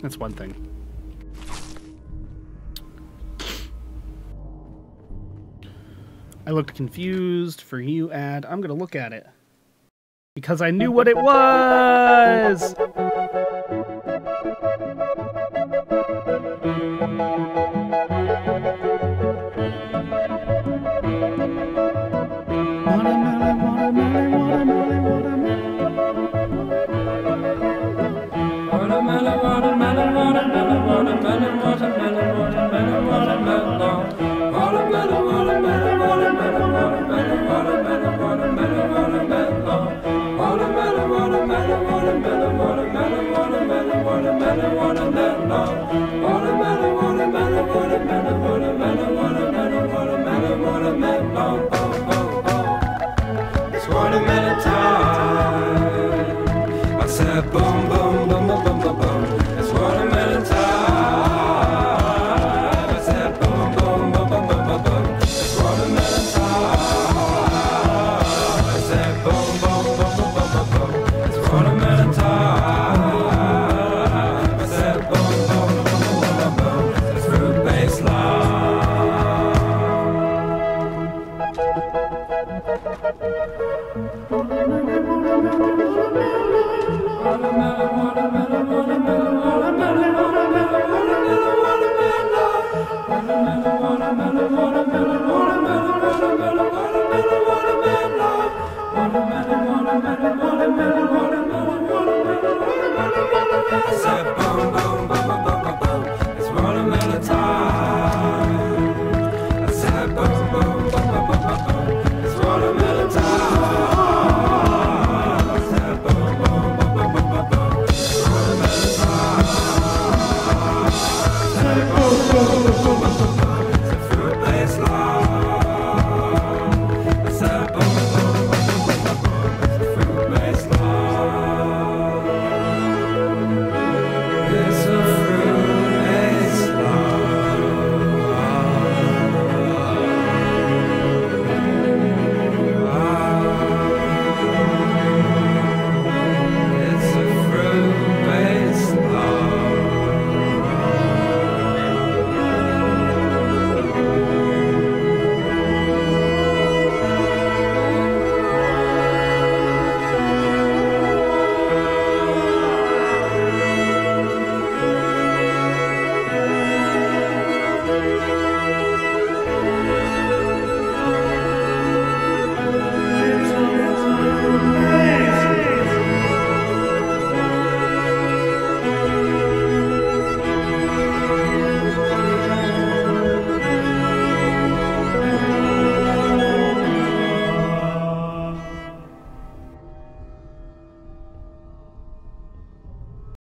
That's one thing. I looked confused for you, ad. I'm gonna look at it because I knew what it was. Watermelon, It's watermelon time. I said boom, Watermelon, watermelon.